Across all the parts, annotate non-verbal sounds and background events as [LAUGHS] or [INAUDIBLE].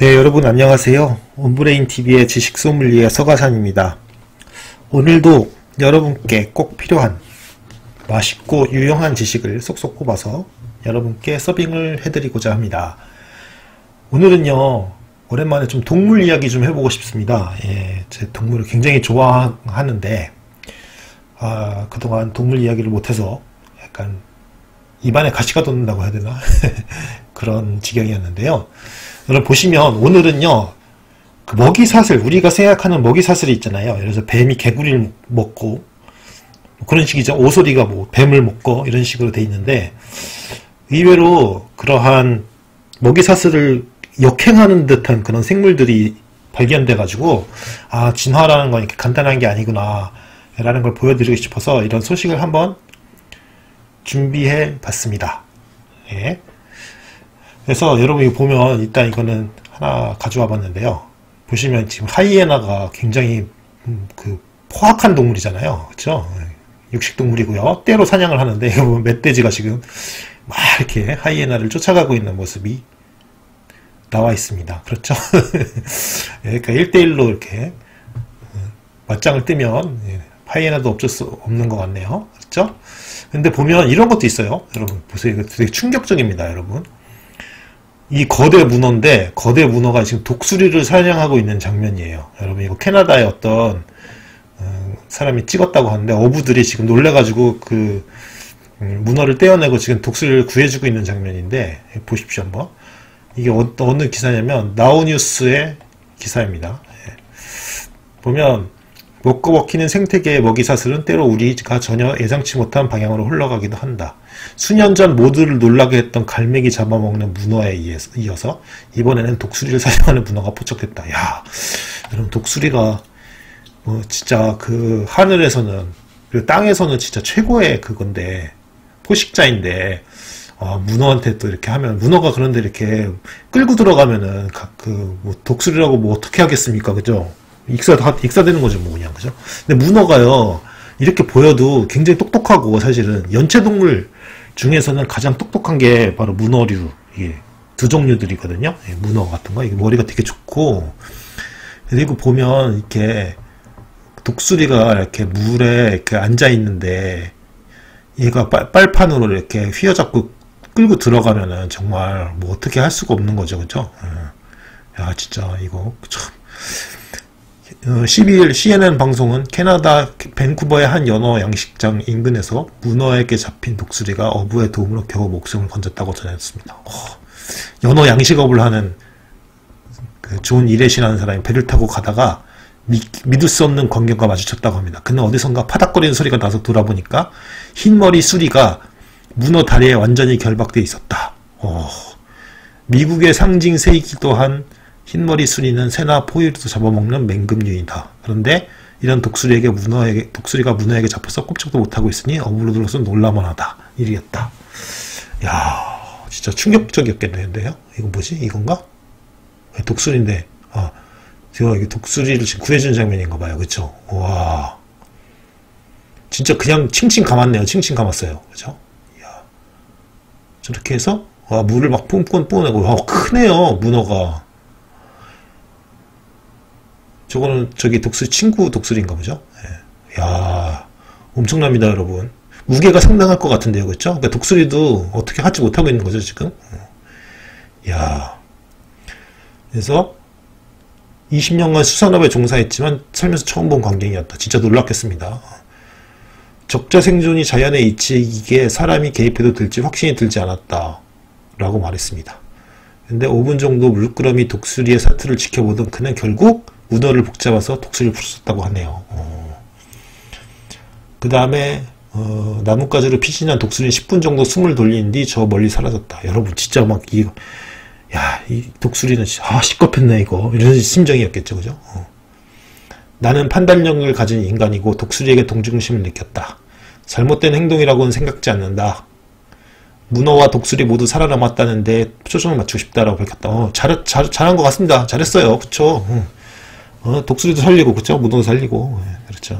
네, 여러분 안녕하세요. 온브레인TV의 지식 소믈리에 서가산입니다. 오늘도 여러분께 꼭 필요한 맛있고 유용한 지식을 쏙쏙 뽑아서 여러분께 서빙을 해드리고자 합니다. 오늘은요, 오랜만에 좀 동물 이야기 좀 해보고 싶습니다. 예, 제 동물을 굉장히 좋아하는데, 아, 그동안 동물 이야기를 못해서 약간 입안에 가시가 돋는다고 해야 되나? [LAUGHS] 그런 지경이었는데요. 여러분 보시면 오늘은요, 그 먹이사슬, 우리가 생각하는 먹이사슬이 있잖아요. 들어서 뱀이 개구리를 먹고, 뭐 그런 식이죠. 오소리가 뭐 뱀을 먹고 이런 식으로 돼 있는데, 의외로 그러한 먹이사슬을 역행하는 듯한 그런 생물들이 발견돼 가지고 아 진화라는 건 이렇게 간단한 게 아니구나 라는 걸 보여드리고 싶어서 이런 소식을 한번 준비해 봤습니다 예. 그래서 여러분이 보면 일단 이거는 하나 가져와 봤는데요 보시면 지금 하이에나가 굉장히 음, 그 포악한 동물이잖아요 그렇죠 육식 동물이고요 때로 사냥을 하는데 [LAUGHS] 멧돼지가 지금 막 이렇게 하이에나를 쫓아가고 있는 모습이 나와 있습니다. 그렇죠? [LAUGHS] 예, 그러니까 1대1로 이렇게 어, 맞짱을 뜨면 예, 파이에나도 어쩔 수 없는 것 같네요. 그렇죠? 근데 보면 이런 것도 있어요. 여러분 보세요. 이거 되게 충격적입니다. 여러분. 이 거대 문어인데 거대 문어가 지금 독수리를 사냥하고 있는 장면이에요. 여러분 이거 캐나다의 어떤 어, 사람이 찍었다고 하는데 어부들이 지금 놀래가지고 그 음, 문어를 떼어내고 지금 독수리를 구해주고 있는 장면인데 보십시오 한번. 이게 어, 느 기사냐면 나우뉴스의 기사입니다. 예. 보면 먹히는 생태계의 먹이사슬은 때로 우리가 전혀 예상치 못한 방향으로 흘러가기도 한다. 수년 전 모두를 놀라게 했던 갈매기 잡아먹는 문어에 이어서 이번에는 독수리를 [LAUGHS] 사냥하는 문어가 포착됐다. 야, 여러분 독수리가 뭐 진짜 그 하늘에서는 그리고 땅에서는 진짜 최고의 그건데 포식자인데 아, 문어한테 또 이렇게 하면 문어가 그런데 이렇게 끌고 들어가면은 그 뭐 독수리라고 뭐 어떻게 하겠습니까 그죠 익사 익사되는 거죠 뭐 그냥 그죠 근데 문어가요 이렇게 보여도 굉장히 똑똑하고 사실은 연체동물 중에서는 가장 똑똑한 게 바로 문어류 이게 두 종류들이거든요 예, 문어 같은 거 이게 머리가 되게 좋고 그리고 보면 이렇게 독수리가 이렇게 물에 이렇게 앉아 있는데 얘가 빨, 빨판으로 이렇게 휘어잡고 끌고 들어가면은 정말 뭐 어떻게 할 수가 없는 거죠. 그죠? 예. 야, 진짜 이거 참. 12일 어, CNN 방송은 캐나다 밴쿠버의 한 연어 양식장 인근에서 문어에게 잡힌 독수리가 어부의 도움으로 겨우 목숨을 건졌다고 전했습니다. 어, 연어 양식업을 하는 그존 이레시라는 사람이 배를 타고 가다가 미, 믿을 수 없는 광경과 마주쳤다고 합니다. 그는 어디선가 파닥거리는 소리가 나서 돌아보니까 흰머리 수리가 문어 다리에 완전히 결박되어 있었다. 오. 어. 미국의 상징새이기도 한 흰머리 수리는 새나 포유류도 잡아먹는 맹금류이다. 그런데 이런 독수리에게 문어에게 독수리가 문어에게 잡혀서 꼼짝도 못하고 있으니 어물로들어서 놀라만하다. 일이었다. 야, 진짜 충격적이었겠는데요. 이건 뭐지? 이건가? 독수리인데, 아, 제가 이게 독수리를 지금 구해준 장면인가 봐요. 그쵸? 와. 진짜 그냥 칭칭 감았네요. 칭칭 감았어요. 그죠? 저렇게 해서 와, 물을 막 뿜뿜 뿜어내고 와, 크네요 문어가 저거는 저기 독수리 친구 독수리인가 보죠 예. 야 엄청납니다 여러분 무게가 상당할 것 같은데요 그렇죠 그러니까 독수리도 어떻게 하지 못하고 있는 거죠 지금 어. 야 그래서 20년간 수산업에 종사했지만 살면서 처음 본 광경이었다 진짜 놀랐겠습니다 적자 생존이 자연의 이치이기에 사람이 개입해도 될지 확신이 들지 않았다. 라고 말했습니다. 근데 5분 정도 물끄러미 독수리의 사투를 지켜보던 그는 결국 문어를 복잡아서 독수리를 부르셨다고 하네요. 어. 그 다음에 어, 나뭇가지로 피신한 독수리는 10분 정도 숨을 돌린 뒤 저 멀리 사라졌다. 여러분 진짜 막 이, 야, 이 독수리는 아 시겁했네 이거 이런 심정이었겠죠, 그죠? 어. 나는 판단력을 가진 인간이고 독수리에게 동정심을 느꼈다. 잘못된 행동이라고는 생각지 않는다. 문어와 독수리 모두 살아남았다는데 초점을 맞추고 싶다라고 밝혔다. 어, 잘, 잘, 잘한 것 같습니다. 잘했어요. 그쵸? 어, 독수리도 살리고, 그쵸? 문어도 살리고. 네, 그렇죠.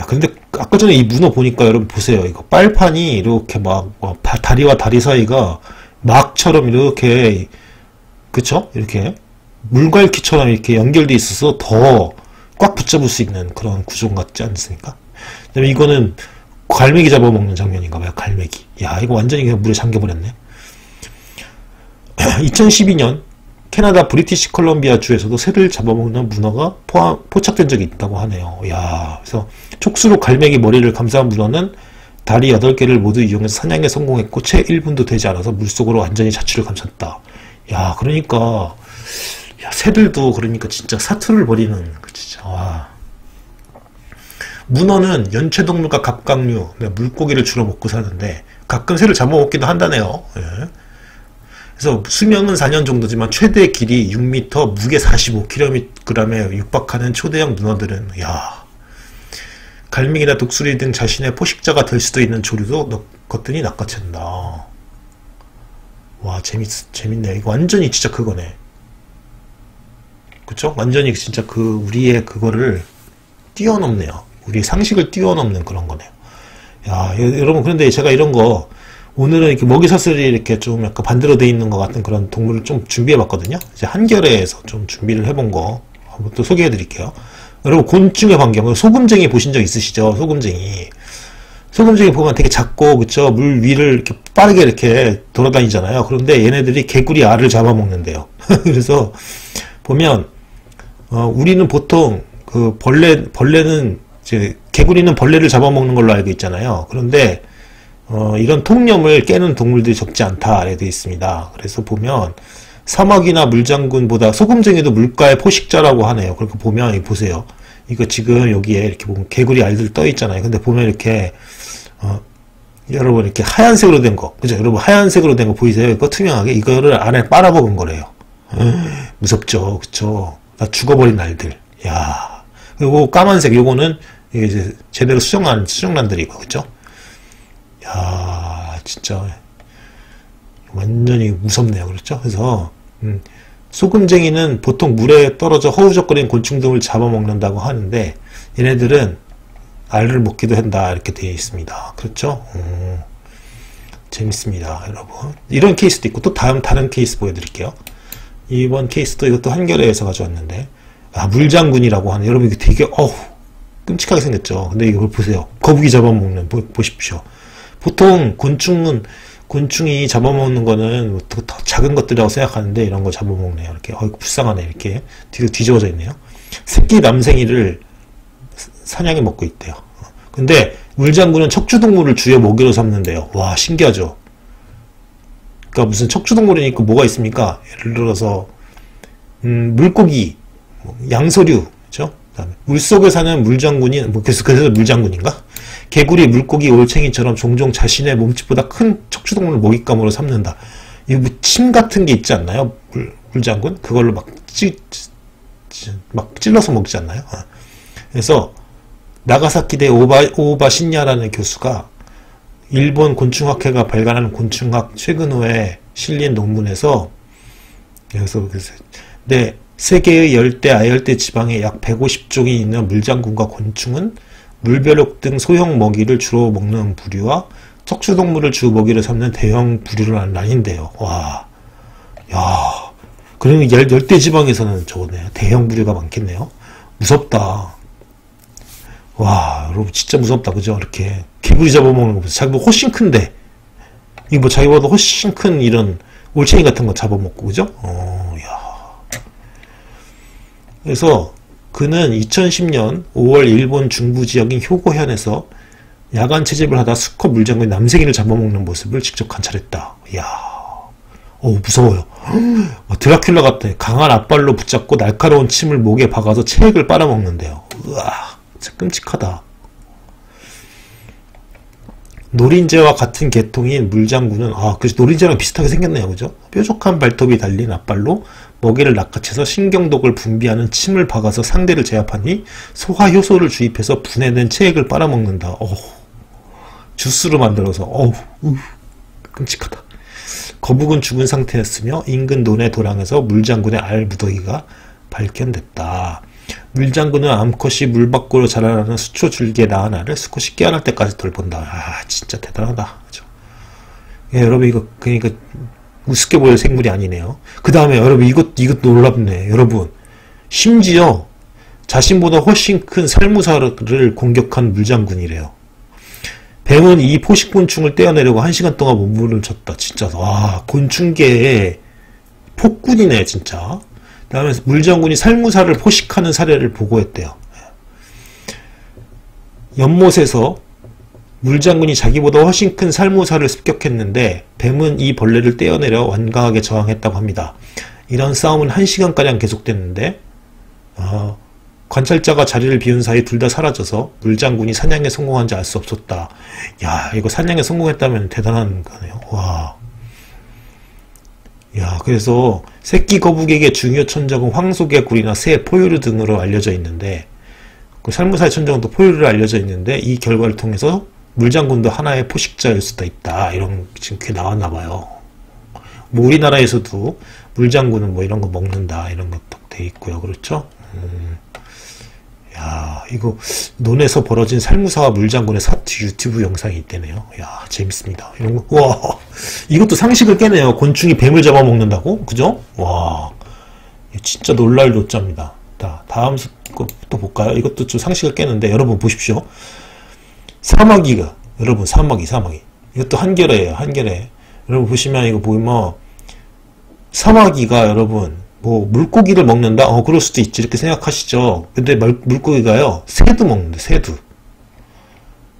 야, 근데 아까 전에 이 문어 보니까 여러분 보세요. 이거 빨판이 이렇게 막, 막 다리와 다리 사이가 막처럼 이렇게 그쵸? 이렇게 물갈퀴처럼 이렇게 연결돼 있어서 더 꽉 붙잡을 수 있는 그런 구조 같지 않습니까? 그다음에 이거는 갈매기 잡아먹는 장면인가 봐요. 갈매기. 야 이거 완전히 그냥 물에 잠겨버렸네. [CLEARS THROAT] 2012년 캐나다 브리티시 컬럼비아 주에서도 새를 잡아먹는 문어가 포함, 포착된 적이 있다고 하네요. 야 그래서 촉수로 갈매기 머리를 감싼 문어는 다리 8개를 모두 이용해서 사냥에 성공했고 채 1분도 되지 않아서 물속으로 완전히 자취를 감췄다. 야 그러니까 야, 새들도 그러니까 진짜 사투를 벌이는 그 진짜 와. 문어는 연체동물과 갑각류, 네, 물고기를 주로 먹고 사는데 가끔 새를 잡아먹기도 한다네요. 예. 그래서 수명은 4년 정도지만 최대 길이 6m, 무게 45kg에 육박하는 초대형 문어들은 야 갈매기나 독수리 등 자신의 포식자가 될 수도 있는 조류도 것들이 낚아챈다. 와 재밌 재밌네. 이거 완전히 진짜 그거네. 그쵸? 완전히 진짜 그 우리의 그거를 뛰어넘네요. 우리 상식을 뛰어넘는 그런 거네요. 야, 여러분, 그런데 제가 이런 거, 오늘은 이렇게 먹이 사슬이 이렇게 좀 약간 반대로 돼 있는 것 같은 그런 동물을 좀 준비해 봤거든요. 이제 한겨레에서 좀 준비를 해본 거, 한번 또 소개해 드릴게요. 여러분, 곤충의 환경, 소금쟁이 보신 적 있으시죠? 소금쟁이. 소금쟁이 보면 되게 작고, 그쵸? 물 위를 이렇게 빠르게 이렇게 돌아다니잖아요. 그런데 얘네들이 개구리 알을 잡아먹는데요. [LAUGHS] 그래서 보면, 어, 우리는 보통 그 벌레 벌레는 이제 개구리는 벌레를 잡아먹는 걸로 알고 있잖아요. 그런데 어, 이런 통념을 깨는 동물들이 적지 않다 되어 있습니다. 그래서 보면 사막이나 물장군보다 소금쟁이도 물가의 포식자라고 하네요. 그렇게 보면 보세요. 이거 지금 여기에 이렇게 보면 개구리 알들 떠 있잖아요. 근데 보면 이렇게 어, 여러분 이렇게 하얀색으로 된 거, 그죠? 여러분 하얀색으로 된 거 보이세요? 이거 투명하게 이거를 안에 빨아먹은 거래요. 무섭죠, 그쵸? 다 죽어버린 날들. 야 그리고 까만색 요거는 이제 제대로 수정난 수정란들이고 그죠? 야 진짜 완전히 무섭네요, 그렇죠? 그래서 음, 소금쟁이는 보통 물에 떨어져 허우적거리는 곤충 등을 잡아먹는다고 하는데 얘네들은 알을 먹기도 한다 이렇게 되어 있습니다. 그렇죠? 음, 재밌습니다, 여러분. 이런 케이스도 있고 또 다음 다른 케이스 보여드릴게요. 이번 케이스도 이것도 한겨레에서 가져왔는데 아 물장군이라고 하는 여러분 이게 되게 어우 끔찍하게 생겼죠. 근데 이걸 보세요. 거북이 잡아먹는 보, 보십시오. 보통 곤충은 곤충이 잡아먹는 거는 뭐 더, 더 작은 것들이라고 생각하는데 이런 거 잡아먹네요. 이렇게 어이구 불쌍하네 이렇게 뒤로 뒤집어져 있네요. 새끼 남생이를 사냥해 먹고 있대요. 근데 물장군은 척추동물을 주요 먹이로 삼는데요. 와 신기하죠. 그러니까 무슨 척추동물이니까 뭐가 있습니까? 예를 들어서 음, 물고기, 뭐 양서류, 그죠? 그다음에 물속에 사는 물장군이 뭐 그래서 그래서 물장군인가? 개구리, 물고기, 올챙이처럼 종종 자신의 몸집보다 큰 척추동물을 먹잇감으로 삼는다. 이뭐침 같은 게 있지 않나요? 물, 물장군 그걸로 막 찌, 막 찔러서 먹지 않나요? 아. 그래서 나가사키대 오바 오바 신야라는 교수가 일본 곤충학회가 발간한 곤충학 최근호에 실린 논문에서 여기서 네, 세계의 열대, 아열대 지방에 약 150종이 있는 물장군과 곤충은 물벼룩 등 소형 먹이를 주로 먹는 부류와 척추동물을 주 먹이로 삼는 대형 부류로 나뉜대요. 와, 야, 그러면 열, 열대 지방에서는 저거네 대형 부류가 많겠네요. 무섭다. 와, 여러분 진짜 무섭다. 그죠? 이렇게 개구리 잡아먹는 거 보세요. 자기보다 훨씬 큰데. 이거 뭐 자기보다 훨씬 큰 이런 올챙이 같은 거 잡아먹고, 그죠? 어, 야. 그래서 그는 2010년 5월 일본 중부 지역인 효고현에서 야간 채집을 하다 수컷 물장군이 남생이를 잡아먹는 모습을 직접 관찰했다. 이야. 어 무서워요. 어, 드라큘라 같아. 강한 앞발로 붙잡고 날카로운 침을 목에 박아서 체액을 빨아먹는데요. 진짜 끔찍하다. 노린재와 같은 계통인 물장군은 아, 그 노린재랑 비슷하게 생겼네요. 그죠? 뾰족한 발톱이 달린 앞발로 먹이를 낚아채서 신경독을 분비하는 침을 박아서 상대를 제압하니 소화 효소를 주입해서 분해된 체액을 빨아먹는다. 어 주스로 만들어서 어우, 끔찍하다. 거북은 죽은 상태였으며 인근 논의 도랑에서 물장군의 알 무더기가 발견됐다. 물장군은 암컷이 물 밖으로 자라나는 수초 낳은 알을 수컷이 깨어날 때까지 돌본다. 아, 진짜 대단하다. 그죠? 예, 여러분, 이거, 그니까, 우습게 보일 생물이 아니네요. 그 다음에 여러분 이것 이것 놀랍네. 여러분 심지어 자신보다 훨씬 큰 살무사를 공격한 물장군이래요. 뱀은 이 포식곤충을 떼어내려고 한 시간 동안 몸부림을 쳤다. 진짜 와 곤충계의 폭군이네 진짜. 다음에 물장군이 살무사를 포식하는 사례를 보고했대요. 연못에서 물장군이 자기보다 훨씬 큰 살무사를 습격했는데 뱀은 이 벌레를 떼어내려 완강하게 저항했다고 합니다. 이런 싸움은 1시간가량 계속됐는데 어, 관찰자가 자리를 비운 사이 둘 다 사라져서 물장군이 사냥에 성공한지 알 수 없었다. 야 이거 사냥에 성공했다면 대단한 거네요. 와. 야 그래서 새끼 거북에게 중요 천적은 황소개 구리나 새, 포유류 등으로 알려져 있는데 그 살무사의 천적은 또 포유류로 알려져 있는데 이 결과를 통해서 물장군도 하나의 포식자일 수도 있다. 이런 지금 그게 나왔나 봐요. 뭐 우리나라에서도 물장군은 뭐 이런 거 먹는다. 이런 것도 돼 있고요. 그렇죠? 음. 야, 이거 논에서 벌어진 살무사와 물장군의 사투 유튜브 영상이 있대네요. 야, 재밌습니다. 이런 거, 와, 이것도 상식을 깨네요. 곤충이 뱀을 잡아먹는다고? 그죠? 와, 진짜 놀랄 노자입니다. 자, 다음 것도 볼까요? 이것도 좀 상식을 깨는데, 여러분 보십시오. 사마귀가 여러분 사마귀 사마귀 이것도 한겨레예요 한겨레 여러분 보시면 이거 보면 사마귀가 여러분 뭐 물고기를 먹는다? 어 그럴 수도 있지. 이렇게 생각하시죠. 근데 물, 물고기가요 새도 먹는데 새도.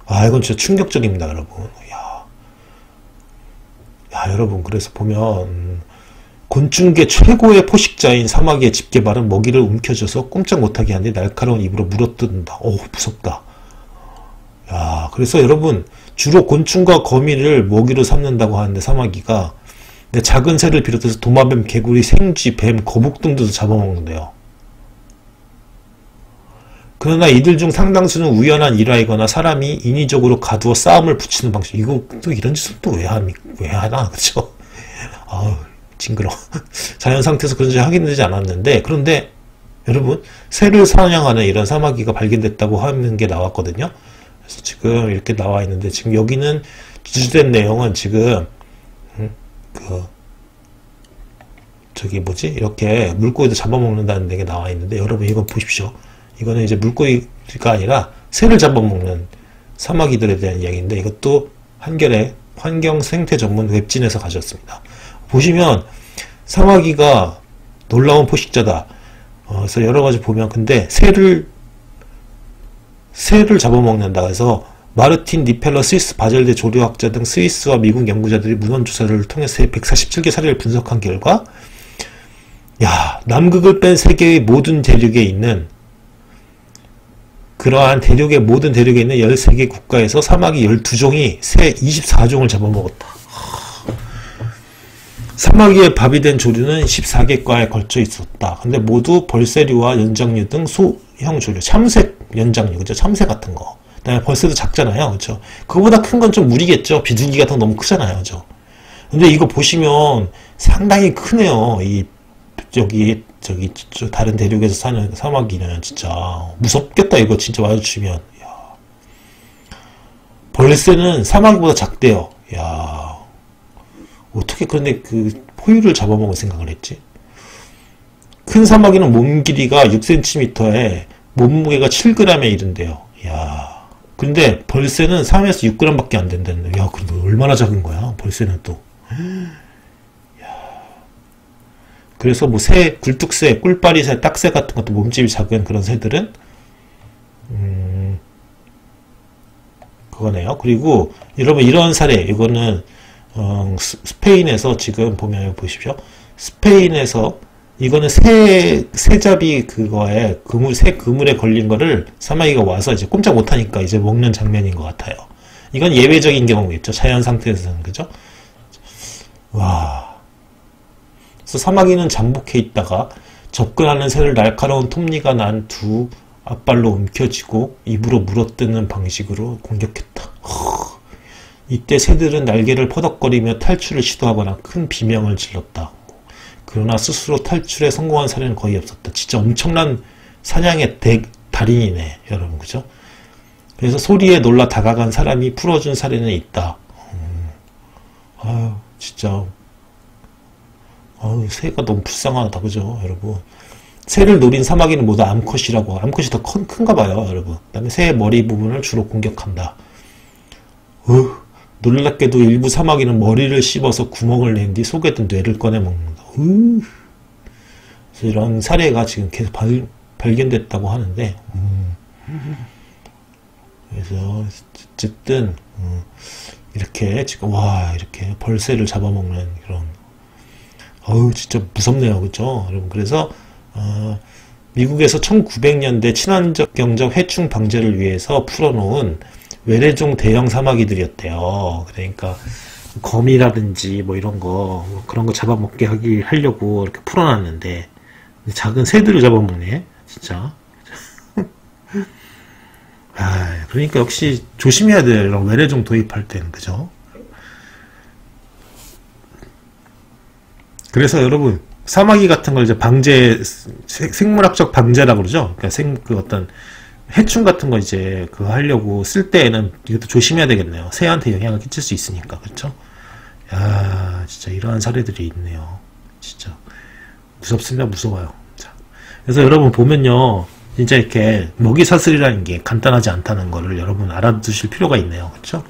아 이건 진짜 충격적입니다 여러분. 야, 야 여러분 그래서 보면 곤충계 최고의 포식자인 사마귀의 집게발은 먹이를 움켜줘서 꼼짝 못하게 하는데 날카로운 입으로 물어뜯는다. 오 무섭다. 야, 그래서 여러분 주로 곤충과 거미를 먹이로 삼는다고 하는데 사마귀가 근데 작은 새를 비롯해서 도마뱀, 개구리, 생쥐, 뱀, 거북 등도 잡아먹는데요. 그러나 이들 중 상당수는 우연한 일화이거나 사람이 인위적으로 가두어 싸움을 붙이는 방식. 이거 또 이런 짓을 또왜 합니까? 왜 하나? 그쵸? [LAUGHS] 아우, 징그러. [LAUGHS] 자연 상태에서 그런 짓 하긴 되지 않았는데, 그런데 여러분, 새를 사냥하는 이런 사마귀가 발견됐다고 하는 게 나왔거든요. 그래서 지금 이렇게 나와 있는데 지금 여기는 주된 내용은 지금 음, 그 저기 뭐지 이렇게 물고기도 잡아먹는다는 게 나와 있는데 여러분 이건 보십시오. 이거는 이제 물고기가 아니라 새를 잡아먹는 사마귀들에 대한 이야기인데 이것도 한결의 환경 생태 전문 웹진에서 가져왔습니다. 보시면 사마귀가 놀라운 포식자다. 어, 그래서 여러 가지 보면 근데 새를 새를 잡아먹는다. 그래서 마르틴 니펠러 스위스 바젤대 조류학자 등 스위스와 미국 연구자들이 문헌 조사를 통해서 147개 사례를 분석한 결과 야 남극을 뺀 세계의 모든 대륙에 있는 그러한 대륙의 모든 대륙에 있는 13개 국가에서 사마귀 12종이 새 24종을 잡아먹었다. 사마귀의 밥이 된 조류는 14개과에 걸쳐 있었다. 근데 모두 벌새류와 연장류 등 소형 조류, 참새 연장류, 그죠? 참새 같은 거. 그다음에 벌새도 작잖아요, 그렇죠? 그거보다 큰 건 좀 무리겠죠. 비둘기 같은 거 너무 크잖아요, 그죠? 근데 이거 보시면 상당히 크네요. 이 저기 저기 저 다른 대륙에서 사는 사마귀는 진짜 무섭겠다 이거 진짜 마주치면. 야. 벌새는 사마귀보다 작대요. 야 어떻게 그런데 그 포유를 잡아먹을 생각을 했지? 큰 사마귀는 몸 길이가 6cm에 몸무게가 7g에 이른대요. 야. 근데 벌새는 3에서 6g 밖에 안 된다는데. 야, 근데 얼마나 작은 거야? 벌새는 또. [GASPS] 야. 그래서 뭐 새, 굴뚝새, 꿀빠리새, 딱새 같은 것도 몸집이 작은 그런 새들은 음, 그거네요. 그리고 여러분 이런 사례, 이거는 어, 스페인에서 지금 보면 보십시오. 스페인에서 이거는 새, 새잡이 그거에, 그물, 새 그물에 걸린 거를 사마귀가 와서 이제 꼼짝 못하니까 이제 먹는 장면인 것 같아요. 이건 예외적인 경우겠죠. 자연 상태에서는, 그죠? 와. 그래서 사마귀는 잠복해 있다가 접근하는 새를 날카로운 톱니가 난 두 앞발로 움켜쥐고 입으로 물어뜯는 방식으로 공격했다. 허. 이때 새들은 날개를 퍼덕거리며 탈출을 시도하거나 큰 비명을 질렀다. 그러나 스스로 탈출에 성공한 사례는 거의 없었다. 진짜 엄청난 사냥의 대, 달인이네, 여러분, 그죠? 그래서 소리에 놀라 다가간 사람이 풀어준 사례는 있다. 음, 아유, 진짜 어우, 새가 너무 불쌍하다, 그죠, 여러분. 새를 노린 사마귀는 모두 암컷이라고, 암컷이 더 큰, 큰가 봐요, 여러분. 그 다음에 새의 머리 부분을 주로 공격한다. 어, 놀랍게도 일부 사마귀는 머리를 씹어서 구멍을 낸 뒤 속에 든 뇌를 꺼내 먹는다. 어, 이런 사례가 지금 계속 발, 발견됐다고 하는데, 음. 그래서, 어쨌든, 음, 이렇게 지금, 와, 이렇게 벌새를 잡아먹는 그런, 어우, 진짜 무섭네요. 그죠? 여러분, 그래서, 어, 미국에서 1900년대 친환적 경적 해충 방제를 위해서 풀어놓은 외래종 대형 사마귀들이었대요. 그러니까 거미라든지 뭐 이런 거 그런 거 잡아먹게 하기 하려고 이렇게 풀어놨는데 작은 새들을 잡아먹네 진짜. [LAUGHS] 아 그러니까 역시 조심해야 돼요. 외래종 도입할 때는 그죠? 그래서 여러분 사마귀 같은 걸 이제 방제 생물학적 방제라고 그러죠. 그러니까 생 그 어떤 해충 같은 거 이제 그거 하려고 쓸 때에는 이것도 조심해야 되겠네요. 새한테 영향을 끼칠 수 있으니까 그렇죠? 야 진짜 이러한 사례들이 있네요. 진짜 무섭습니다. 무서워요. 자, 그래서 여러분 보면요. 진짜 이렇게 먹이 사슬이라는 게 간단하지 않다는 거를 여러분 알아두실 필요가 있네요. 그렇죠?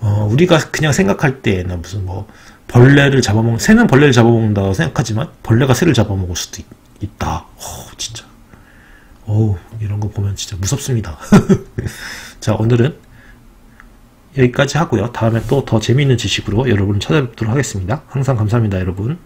어, 우리가 그냥 생각할 때는 무슨 뭐 벌레를 잡아먹는 새는 벌레를 잡아먹는다고 생각하지만 벌레가 새를 잡아먹을 수도 있, 다 어, 진짜. 오, 이런 거 보면 진짜 무섭습니다. [LAUGHS] 자, 오늘은 여기까지 하고요. 다음에 또 더 재미있는 지식으로 여러분 찾아뵙도록 하겠습니다. 항상 감사합니다, 여러분.